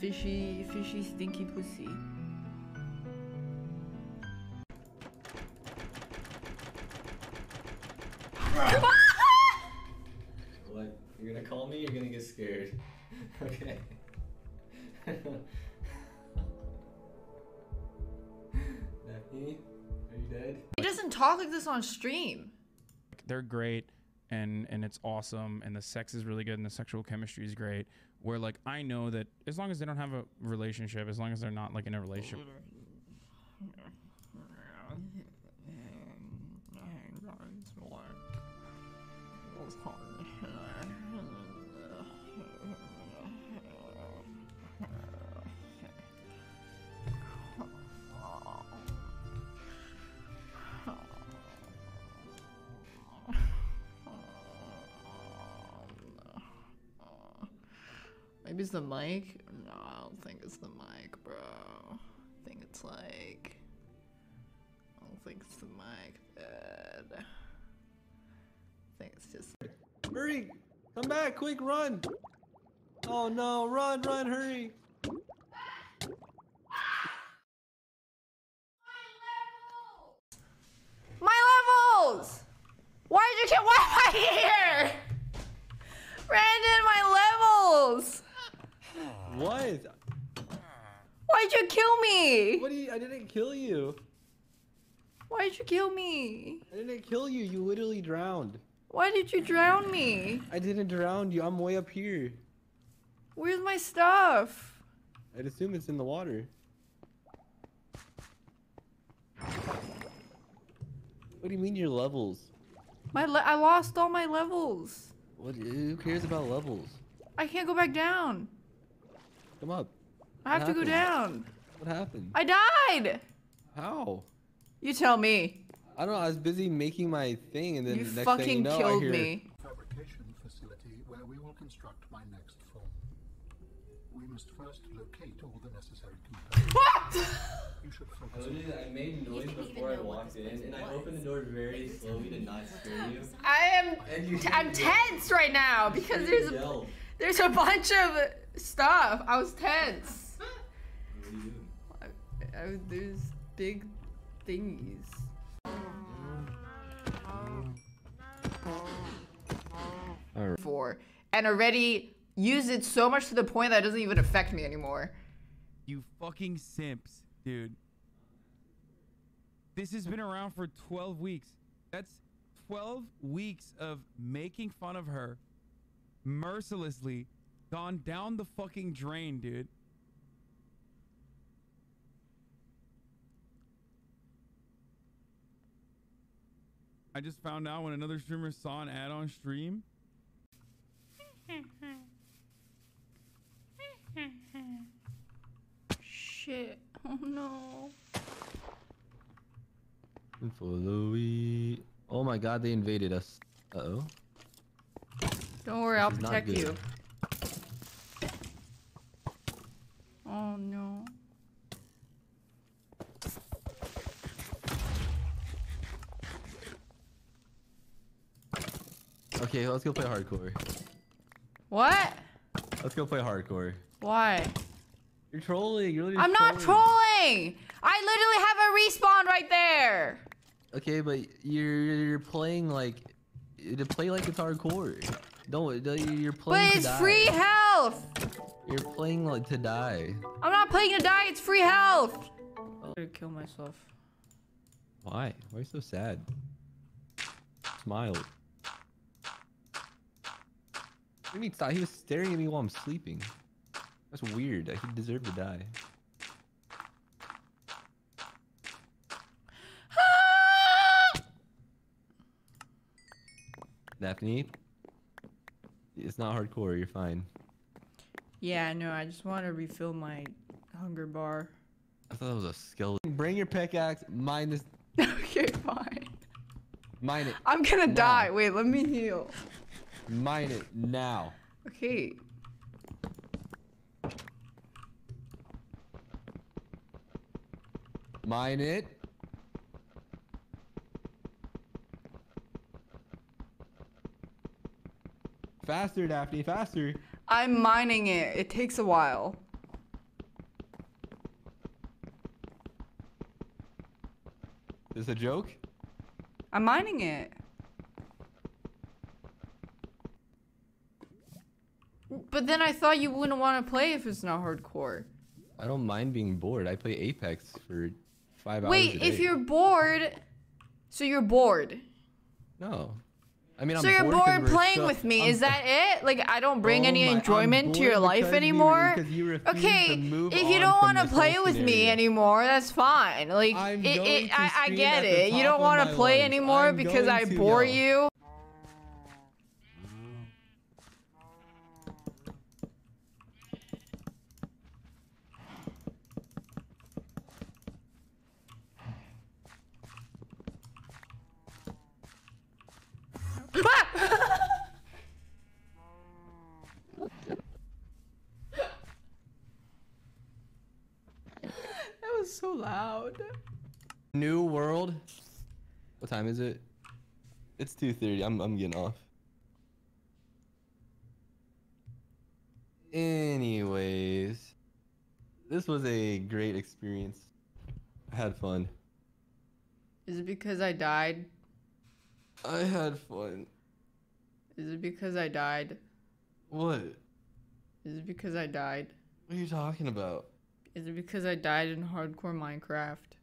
fishy, fishy, stinky pussy. What? You're gonna call me? You're gonna get scared. okay. Daphne, are you dead? He doesn't talk like this on stream. they're great and and it's awesome and the sex is really good and the sexual chemistry is great where like i know that as long as they don't have a relationship as long as they're not like in a relationship Maybe it's the mic? No, I don't think it's the mic, bro. I think it's like. I don't think it's the mic, dude. I think it's just. Hurry! Come back! Quick, run! Oh no! Run! Run! Hurry! My levels! Why did you kill? Why am I here? Brandon, my levels! What? Why'd you kill me? What do you? I didn't kill you. Why'd you kill me? I didn't kill you. You literally drowned. Why did you drown me? I didn't drown you. I'm way up here. Where's my stuff? I'd assume it's in the water. What do you mean your levels? My le- I lost all my levels. What? Who cares about levels? I can't go back down. Come up. I have What to go down. What happened? I died. How? You tell me. I don't know. I was busy making my thing, and then You the next fucking thing you know, I killed hear, me. fabrication facility where we will construct my next film. We must first locate all the necessary components. What? You should I focus literally- I made noise before I walked in, place and I opened the door very slowly to not scare you. I am. And you T- I'm didn't tense right now because there's a, there's a bunch of stuff. I was tense. What do you do? I, I, there's big thingies. Alright. For and already used it so much to the point that it doesn't even affect me anymore. you fucking simps dude this has been around for 12 weeks that's 12 weeks of making fun of her mercilessly gone down the fucking drain dude I just found out when another streamer saw an ad on stream. Shit. Oh no. Follow we. Oh my god, they invaded us. Uh oh. Don't worry, I'll is not protect good. you. Oh no. Okay, let's go play hardcore. What? Let's go play hardcore. Why? You're trolling. You're I'm not trolling. I literally have a respawn right there. Okay, but you're you're playing like to play like it's hardcore. Don't you're playing. But it's die. free health. You're playing like to die. I'm not playing to die. It's free health. I'm gonna kill myself. Why? Why are you so sad? Smile. What do you mean stop? He was staring at me while I'm sleeping. That's weird. He deserved to die. Daphne, it's not hardcore. You're fine. Yeah, no, I just want to refill my hunger bar. I thought that was a skeleton. Bring your pickaxe. Mine this. okay, fine. Mine it. I'm gonna Now. die. Wait, let me heal. Mine it now. Okay. Mine it. Faster, Daphne, faster. I'm mining it. It takes a while. Is this a joke? I'm mining it. But then I thought you wouldn't want to play if it's not hardcore. I don't mind being bored. I play Apex for five hours. Wait, if you're bored, so you're bored. no, I mean I'm bored. so you're bored bored playing with me. I'm- Is that it? Like I don't bring Oh any my- enjoyment to your life because you- anymore? you okay, if you don't want to play with me anymore, that's fine. Like it, it, I, I get it. You don't want to play anymore I'm because I bore go. you. That was so loud. New world. What time is it? It's 2:30. I'm I'm getting off. Anyways, this was a great experience. I had fun. Is it because I died? I had fun. Is it because I died? What? Is it because I died? What are you talking about? Is it because I died in hardcore Minecraft?